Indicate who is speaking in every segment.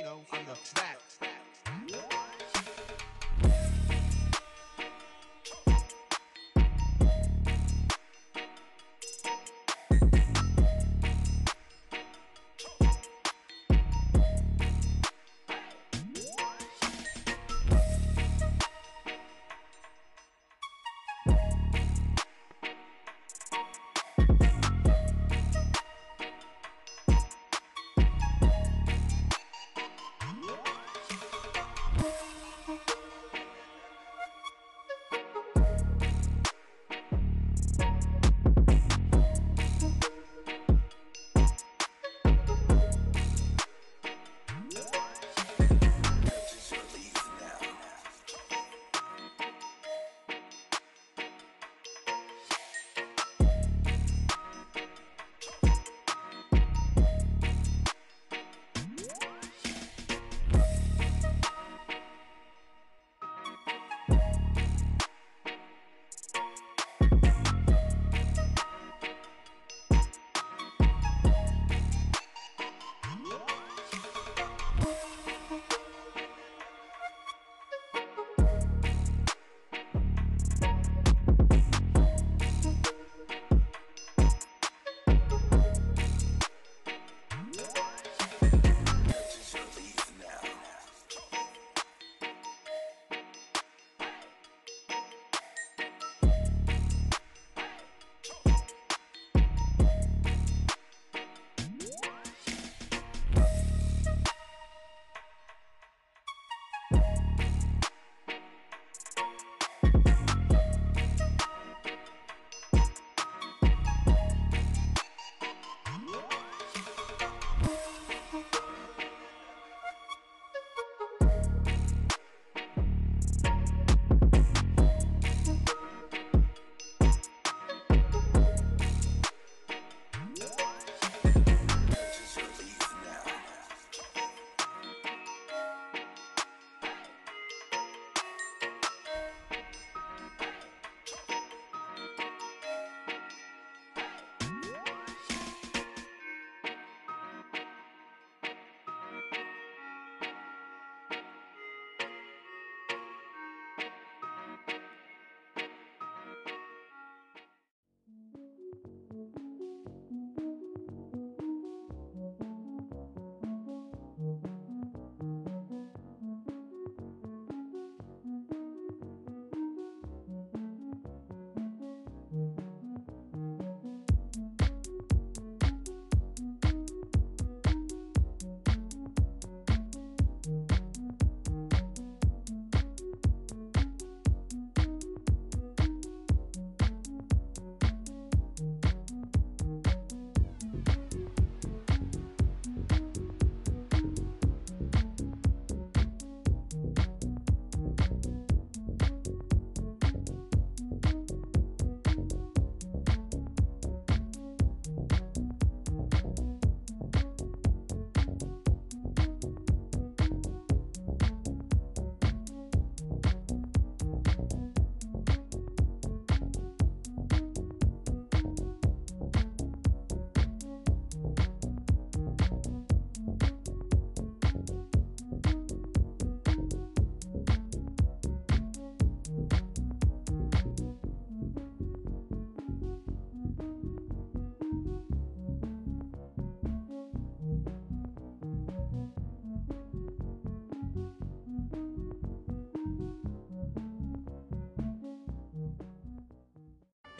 Speaker 1: Kato on the track.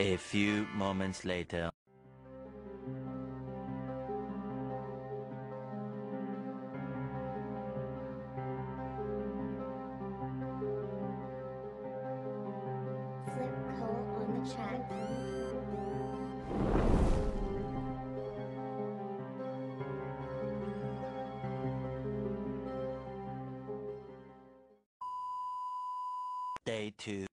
Speaker 2: A few moments later.
Speaker 3: Flip Cole on the track.
Speaker 2: Day 2